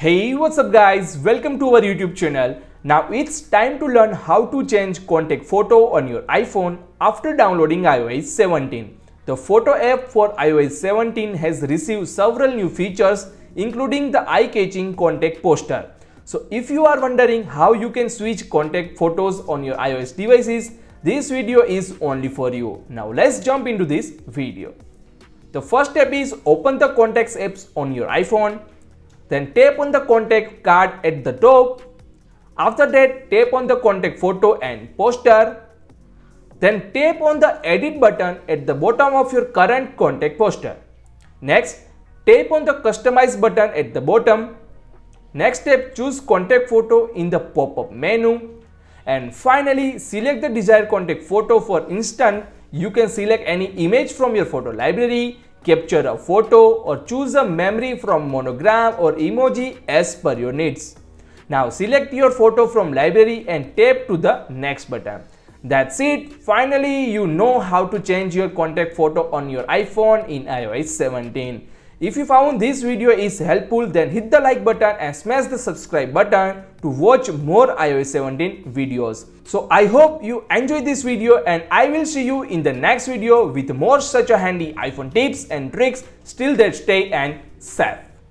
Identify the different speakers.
Speaker 1: Hey what's up guys welcome to our YouTube channel. Now it's time to learn how to change contact photo on your iPhone after downloading iOS 17. The photo app for iOS 17 has received several new features including the eye-catching contact poster. So if you are wondering how you can switch contact photos on your iOS devices, this video is only for you. Now let's jump into this video. The first step is open the contacts apps on your iPhone. Then tap on the contact card at the top. After that, tap on the contact photo and poster. Then tap on the edit button at the bottom of your current contact poster. Next, tap on the customize button at the bottom. Next step, choose contact photo in the pop-up menu. And finally, select the desired contact photo for instance, You can select any image from your photo library capture a photo or choose a Memoji from monogram or emoji as per your needs. Now select your photo from library and tap to the next button. That's it. Finally, you know how to change your contact photo on your iPhone in iOS 17. If you found this video is helpful then hit the like button and smash the subscribe button to watch more iOS 17 videos. So I hope you enjoyed this video and I will see you in the next video with more such a handy iPhone tips and tricks. Still that stay and safe.